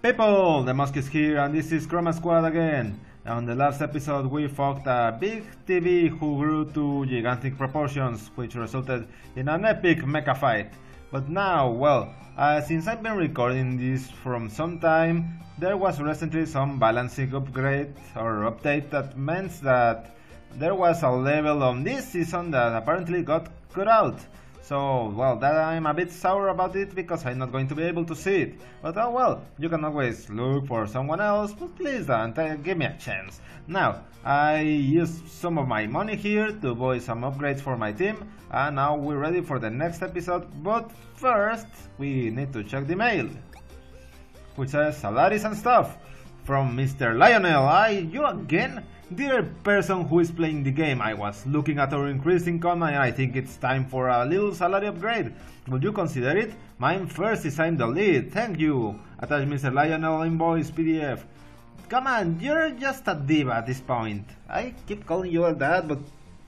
People, the Musk is here and this is Chroma Squad again. On the last episode we fought a big TV who grew to gigantic proportions which resulted in an epic mecha fight. But now, well, uh, since I've been recording this from some time, there was recently some balancing upgrade or update that meant that there was a level on this season that apparently got cut out. So, well, that I'm a bit sour about it because I'm not going to be able to see it. But oh well, you can always look for someone else, but please don't, uh, give me a chance. Now, I used some of my money here to buy some upgrades for my team, and now we're ready for the next episode, but first, we need to check the mail. Which says salaries and stuff. From Mr. Lionel, I, you again? Dear person who is playing the game, I was looking at our increased income and I think it's time for a little salary upgrade. Would you consider it? Mine first is I'm the lead, thank you. Attach Mr. Lionel invoice PDF. Come on, you're just a diva at this point. I keep calling you like that, but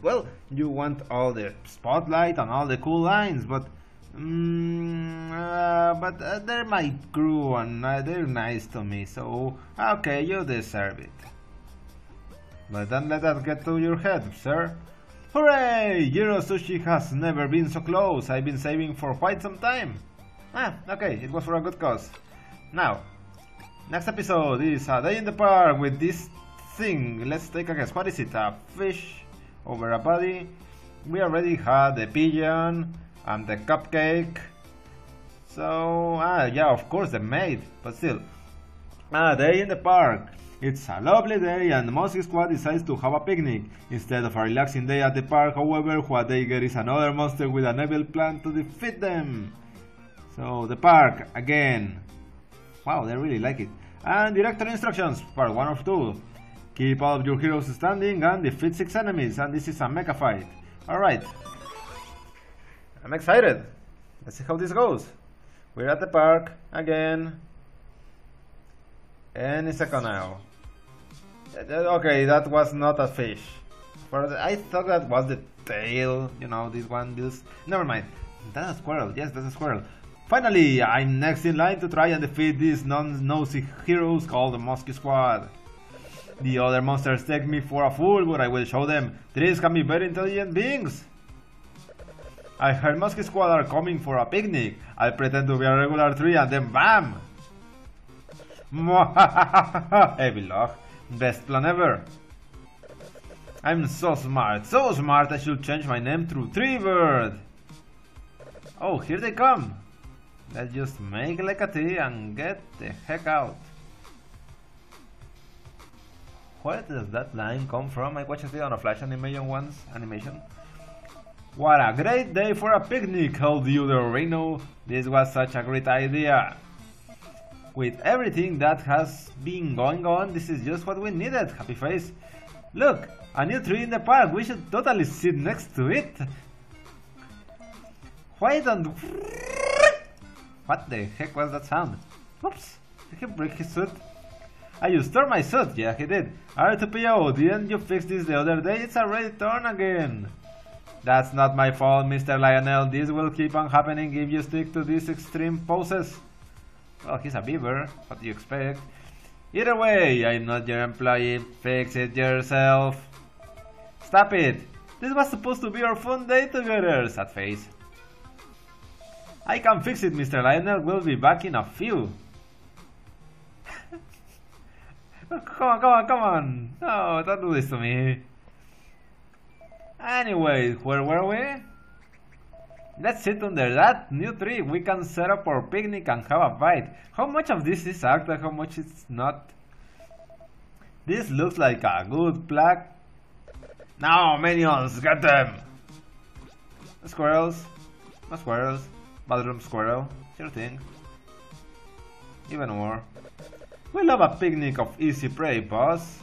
well, you want all the spotlight and all the cool lines, but mm, uh, but uh, they're my crew and uh, they're nice to me, so okay, you deserve it. But don't let that get to your head, sir. Hooray! Gyro Sushi has never been so close. I've been saving for quite some time. Ah, okay, it was for a good cause. Now, next episode is a day in the park with this thing. Let's take a guess. What is it? A fish over a body? We already had a pigeon and the cupcake. So, ah, yeah, of course, the maid, but still. A day in the park. It's a lovely day and the Musky Squad decides to have a picnic. Instead of a relaxing day at the park, however, what they get is another monster with an evil plan to defeat them. So, the park, again. Wow, they really like it. And director instructions, part 1 of 2. Keep all of your heroes standing and defeat 6 enemies, and this is a mecha fight. Alright. I'm excited. Let's see how this goes. We're at the park, again. Any second now. Uh, okay, that was not a fish. For the, I thought that was the tail, you know, this one, this... Never mind. That's a squirrel, yes, that's a squirrel. Finally, I'm next in line to try and defeat these non-nosy heroes called the Musky Squad. The other monsters take me for a fool, but I will show them trees can be very intelligent beings. I heard Musky Squad are coming for a picnic. I'll pretend to be a regular tree and then BAM! Evilog. Best plan ever. I'm so smart, so smart I should change my name to Treebird. Oh, here they come. Let's just make like a tree and get the heck out. Where does that line come from? I watched it on a Flash animation once. Animation. What a great day for a picnic, you the Reno. This was such a great idea. With everything that has been going on, this is just what we needed, Happy Face. Look, a new tree in the park, we should totally sit next to it. Why don't... What the heck was that sound? Oops, did he break his suit? Ah, you stole my suit, yeah he did. R2PO, didn't you fix this the other day? It's already torn again. That's not my fault, Mr. Lionel. This will keep on happening if you stick to these extreme poses. Well, he's a beaver. What do you expect? Either way, I'm not your employee. Fix it yourself. Stop it! This was supposed to be our fun day together, sad face. I can fix it, Mr. Lionel. We'll be back in a few. come on, come on, come on. No, don't do this to me. Anyway, where were we? Let's sit under that new tree. We can set up our picnic and have a bite. How much of this is act and how much it's not? This looks like a good plug. Now, minions, get them! Squirrels. No squirrels. Bathroom squirrel. Sure thing. Even more. We love a picnic of easy prey, boss.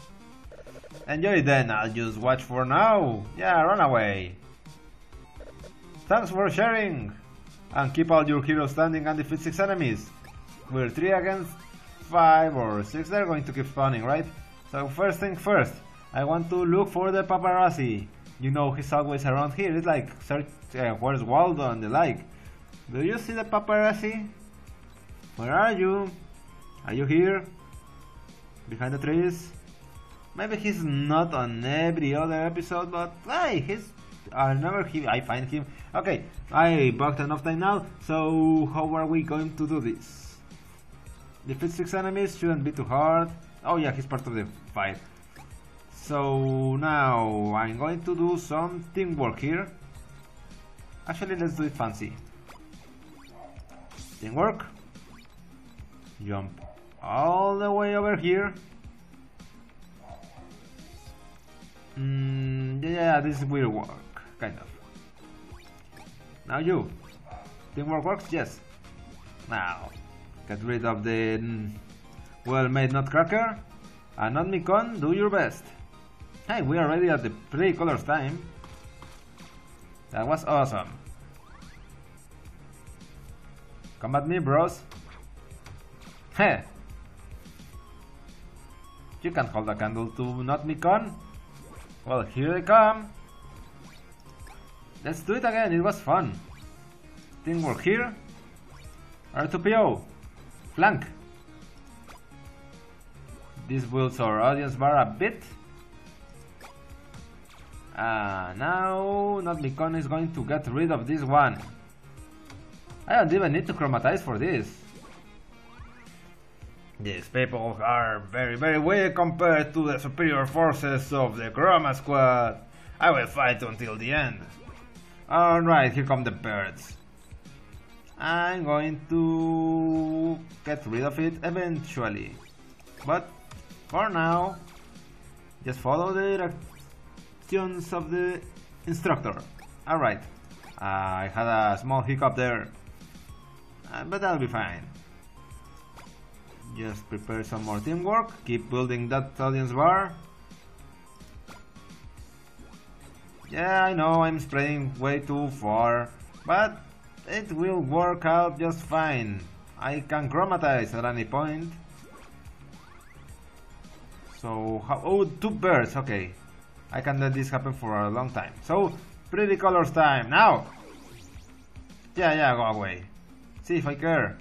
Enjoy then, I'll just watch for now. Yeah, run away. Thanks for sharing! And keep all your heroes standing and defeat 6 enemies. We're 3 against 5 or 6, they're going to keep spawning, right? So first thing first, I want to look for the paparazzi. You know he's always around here, it's like search uh, where's Waldo and the like. Do you see the paparazzi? Where are you? Are you here? Behind the trees? Maybe he's not on every other episode, but hey, he's I never he I find him. Okay, I bugged enough time now, so how are we going to do this? Defeat six enemies shouldn't be too hard. Oh yeah, he's part of the fight. So now I'm going to do some teamwork here. Actually, let's do it fancy. Teamwork. Jump all the way over here. Mm, yeah, this will work, kind of. Now you. Teamwork works? Yes. Now, get rid of the well-made nutcracker. And not Mikon, do your best. Hey, we are ready at the play colors time. That was awesome. Come at me, bros. Heh. You can hold a candle to not Mikon. Well, here they come. Let's do it again, it was fun. Teamwork here. R2PO. Flank. This builds our audience bar a bit. Uh, now, not Mikon is going to get rid of this one. I don't even need to chromatize for this. These people are very very weak compared to the superior forces of the Chroma Squad. I will fight until the end. Alright, here come the birds. I'm going to get rid of it eventually. But for now, just follow the directions of the instructor. Alright, I had a small hiccup there, uh, but that'll be fine. Just prepare some more teamwork, keep building that audience bar. Yeah, I know I'm spreading way too far, but it will work out just fine. I can chromatize at any point. So, how, oh, two birds, okay. I can let this happen for a long time. So, pretty colors time, now! Yeah, yeah, go away. See if I care.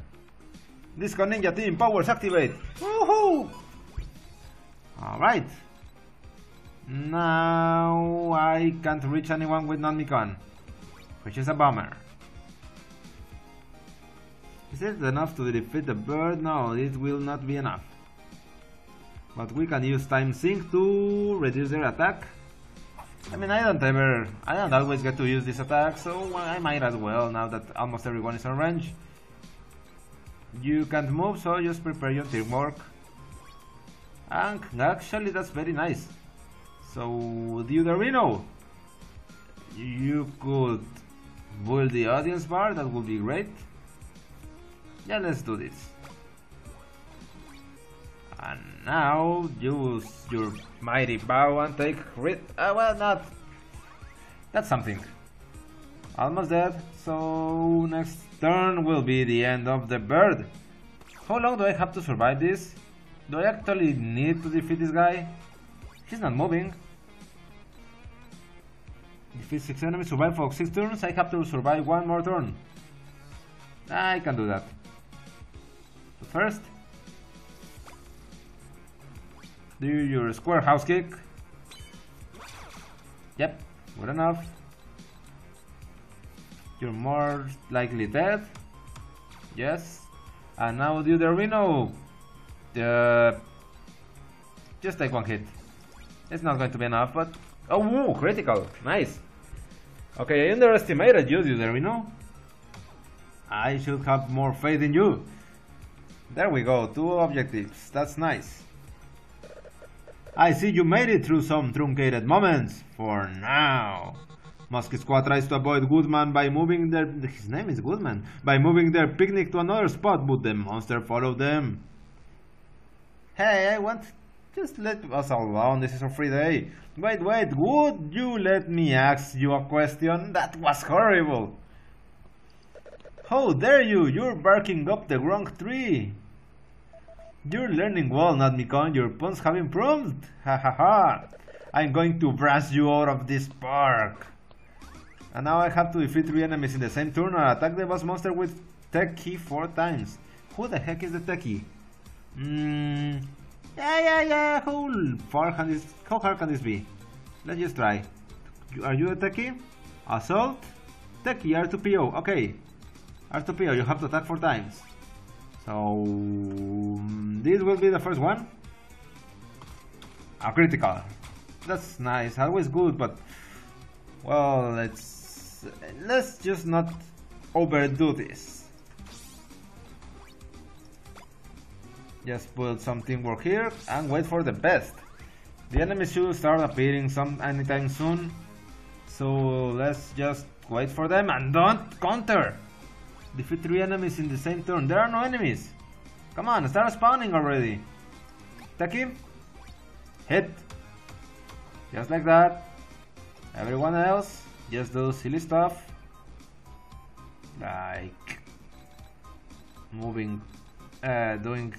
Disco Ninja Team powers activate! Woohoo! Alright. Now I can't reach anyone with non-Mikon, which is a bummer. Is it enough to defeat the bird? No, it will not be enough. But we can use time sync to reduce their attack. I mean, I don't ever, I don't always get to use this attack, so I might as well now that almost everyone is on range. You can't move, so just prepare your teamwork. And actually, that's very nice. So, the Uderino, you could build the audience bar, that would be great. Yeah, let's do this. And now, use your mighty bow and take rid- uh, well, not- that's something. Almost dead, so next turn will be the end of the bird. How long do I have to survive this? Do I actually need to defeat this guy? He's not moving. Defeat 6 enemies, survive for 6 turns, I have to survive one more turn. I can do that. But first, do your square house kick. Yep, good enough. You're more likely dead. Yes. And now do the Reno. Uh, just take one hit. It's not going to be enough, but... Oh, woo, critical. Nice. Okay, I underestimated you, Reno. I should have more faith in you. There we go, two objectives. That's nice. I see you made it through some truncated moments. For now. Muskie Squad tries to avoid Goodman by moving their... His name is Goodman. By moving their picnic to another spot, but the monster followed them. Hey, I want... Just let oh, us alone, this is a free day. Wait, wait, would you let me ask you a question? That was horrible. How dare you? You're barking up the wrong tree. You're learning well, not Mikon. Your puns have improved. Ha ha ha. I'm going to blast you out of this park. And now I have to defeat 3 enemies in the same turn and attack the boss monster with Techie 4 times. Who the heck is the Techie? Mm, yeah, yeah, yeah. How far can this? How hard can this be? Let's just try. Are you a techie? Assault? Techie, R2PO. Okay. R2PO, you have to attack four times. So um, this will be the first one. A critical. That's nice. Always good, but well, let's just not overdo this. Just put some teamwork here and wait for the best. The enemies should start appearing some anytime soon. So let's just wait for them and don't counter. Defeat three enemies in the same turn. There are no enemies. Come on, start spawning already. Taki. Hit. Just like that. Everyone else, just do silly stuff. Like moving, uh, doing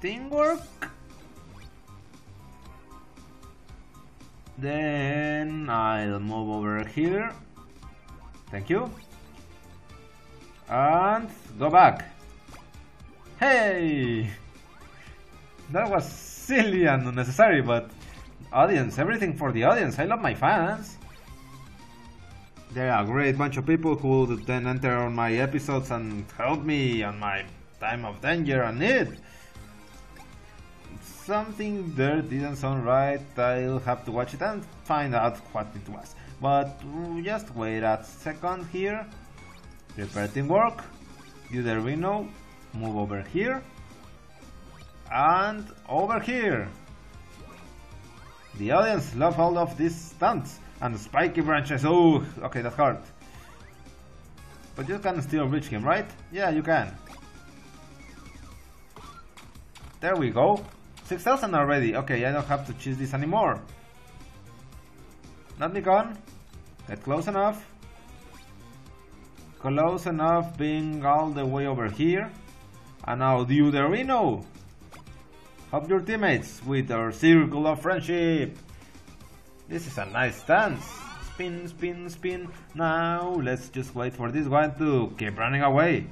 teamwork. Then I'll move over here. Thank you. And go back. Hey! That was silly and unnecessary, but audience, everything for the audience. I love my fans. They're a great bunch of people who would then enter on my episodes and help me on my time of danger and need. Something there didn't sound right. I'll have to watch it and find out what it was. But just wait a second here. Prepare teamwork. The Reno. Move over here. And over here. The audience love all of these stunts and the spiky branches. Oh, okay, that's hard. But you can still reach him, right? Yeah, you can. There we go. 6000 already. Okay, I don't have to choose this anymore. Not gone. Get close enough. Close enough being all the way over here. And now do the Reno. Help your teammates with our circle of friendship. This is a nice stance. Spin, spin, spin. Now let's just wait for this one to keep running away.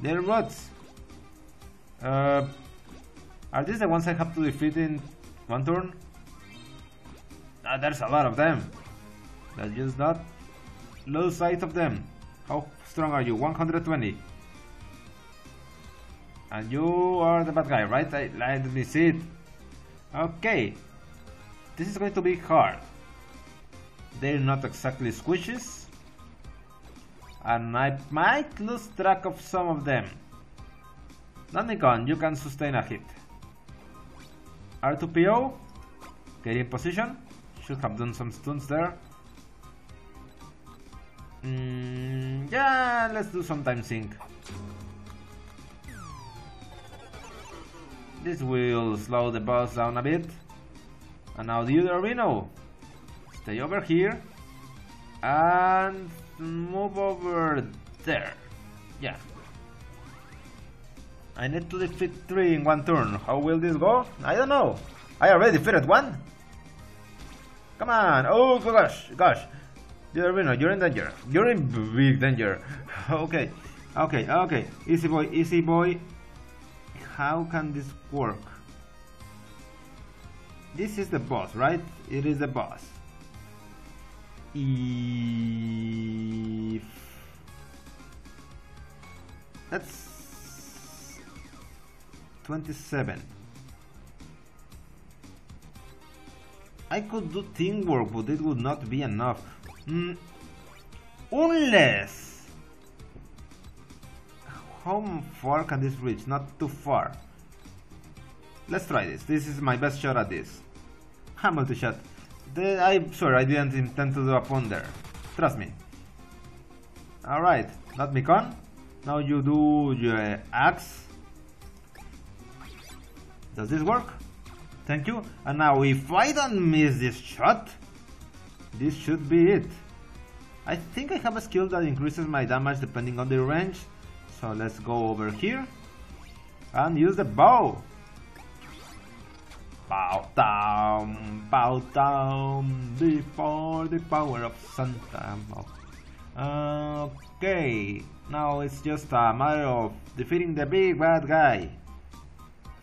Little robots. Uh, are these the ones I have to defeat in one turn? Ah, there's a lot of them. Let's just not lose sight of them. How strong are you? 120. And you are the bad guy, right? I, let me see it. Okay. This is going to be hard. They're not exactly squishes. And I might lose track of some of them. Nikon, you can sustain a hit. R2PO, get in position. Should have done some stunts there. Mm, yeah, let's do some time sync. This will slow the boss down a bit. And now Reno. Stay over here. And move over there. Yeah. I need to defeat three in one turn. How will this go? I don't know. I already defeated one. Come on. Oh gosh, gosh. Reno, you're in danger. You're in big danger. okay, okay, okay. Easy boy, easy boy how can this work? This is the boss, right? It is the boss. If that's 27. I could do teamwork, but it would not be enough. Mm, unless how far can this reach? Not too far. Let's try this. This is my best shot at this. Ha, multi-shot. I'm sorry, I didn't intend to do a ponder. Trust me. Alright, not me con. Now you do your axe. Does this work? Thank you. And now if I don't miss this shot, this should be it. I think I have a skill that increases my damage depending on the range. So let's go over here and use the bow. Bow down, bow down before the power of Santa. Okay, now it's just a matter of defeating the big bad guy.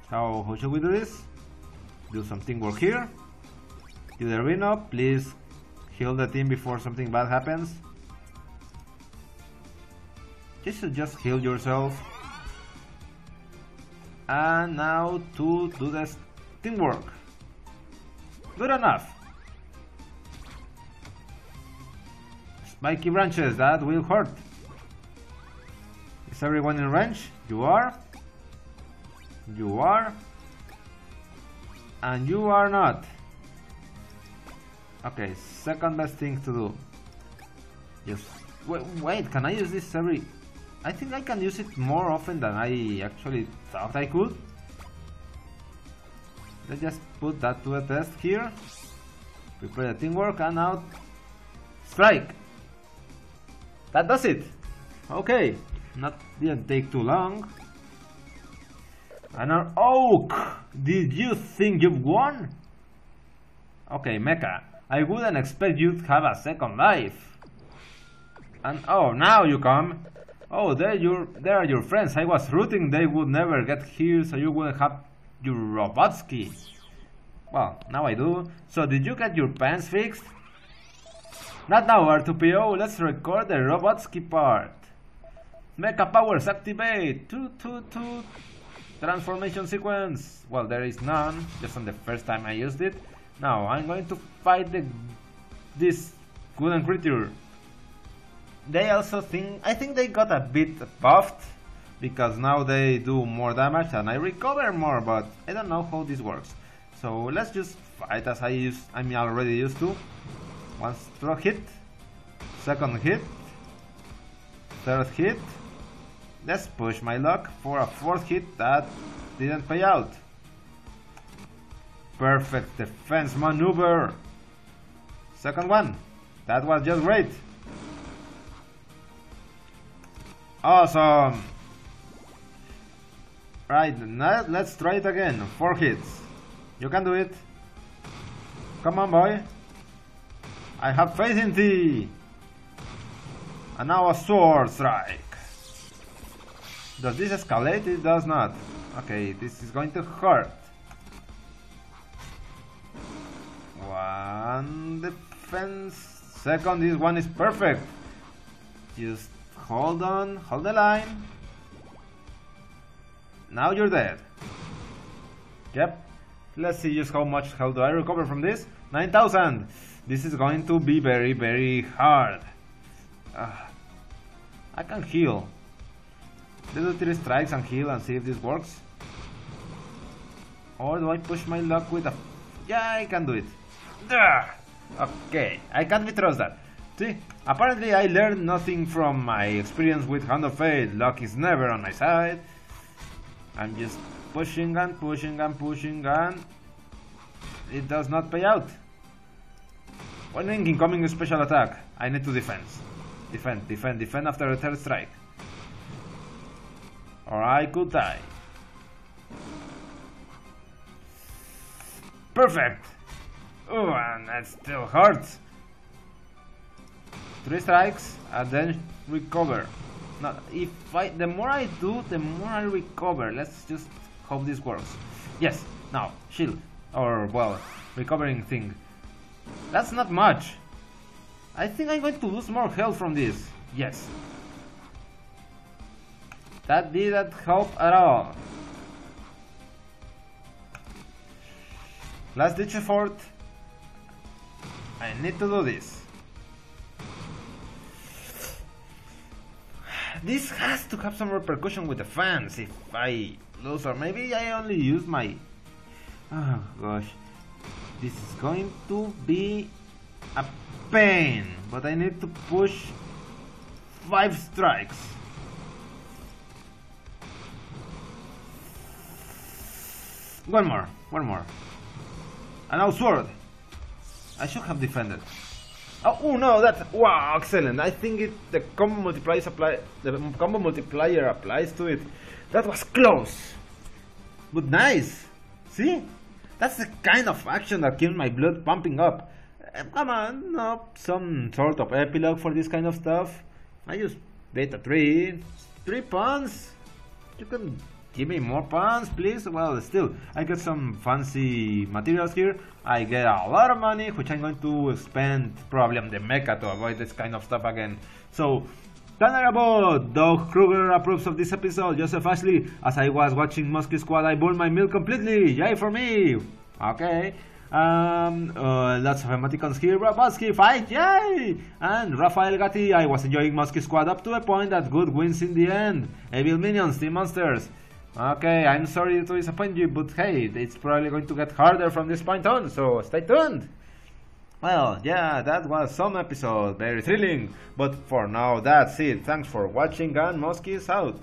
How, how should we do this? Do some teamwork here. Do the Reno, please heal the team before something bad happens. You should just heal yourself. And now to do the teamwork. Good enough. Spiky branches, that will hurt. Is everyone in range? You are. You are. And you are not. Okay, second best thing to do. Yes. wait, wait, can I use this every... I think I can use it more often than I actually thought I could. Let's just put that to a test here. Prepare the teamwork and now strike. That does it. Okay, not didn't take too long. Another oak. Did you think you've won? Okay, Mecha. I wouldn't expect you to have a second life. And oh, now you come. Oh, there you there are your friends. I was rooting they would never get here, so you wouldn't have your Robotsky. Well, now I do. So did you get your pants fixed? Not now, R2PO. Let's record the Robotsky part. Mecha powers activate. Two, two, two. Transformation sequence. Well, there is none. Just on the first time I used it. Now I'm going to fight the this wooden creature. They also think I think they got a bit buffed because now they do more damage and I recover more, but I don't know how this works. So let's just fight as I use I'm already used to. One stroke hit, second hit, third hit. Let's push my luck for a fourth hit that didn't pay out. Perfect defense maneuver. Second one. That was just great. Awesome. Right, now let's try it again. Four hits. You can do it. Come on, boy. I have faith in thee. And now a sword strike. Does this escalate? It does not. Okay, this is going to hurt. One defense. Second, this one is perfect. Just hold on, hold the line. Now you're dead. Yep. Let's see just how much health do I recover from this. 9000. This is going to be very, very hard. Uh, I can heal. Let's do three strikes and heal and see if this works. Or do I push my luck with a... Yeah, I can do it. Okay, I can't trust that. See, apparently I learned nothing from my experience with Hand of Fate. Luck is never on my side. I'm just pushing and pushing and pushing and it does not pay out. When incoming special attack, I need to defend. Defend, defend, defend after a third strike. Or I could die. Perfect! Oh, and that still hurts. Three strikes and then recover. Now, if I, the more I do, the more I recover. Let's just hope this works. Yes, now, shield. Or, well, recovering thing. That's not much. I think I'm going to lose more health from this. Yes. That didn't help at all. Last ditch effort. I need to do this. This has to have some repercussion with the fans if I lose or maybe I only use my... Oh gosh. This is going to be a pain, but I need to push five strikes. One more, one more. And now sword. I should have defended. Oh, oh, no, that wow, excellent. I think it the combo multipliers apply the combo multiplier applies to it. That was close. But nice. See? That's the kind of action that keeps my blood pumping up. Uh, come on, no, some sort of epilogue for this kind of stuff. I use beta 3, 3 pawns. You can give me more pants, please. Well, still, I get some fancy materials here. I get a lot of money, which I'm going to spend probably on the mecha to avoid this kind of stuff again. So, about Doug Kruger approves of this episode. Joseph Ashley, as I was watching Muskie Squad, I burned my meal completely. Yay for me! Okay. Um, uh, lots of emoticons here. Muskie fight, yay! And Rafael Gatti, I was enjoying Muskie Squad up to a point that good wins in the end. Evil minions, team monsters. Okay, I'm sorry to disappoint you, but hey, it's probably going to get harder from this point on, so stay tuned. Well, yeah, that was some episode, very thrilling. But for now, that's it. Thanks for watching and Muskie is out.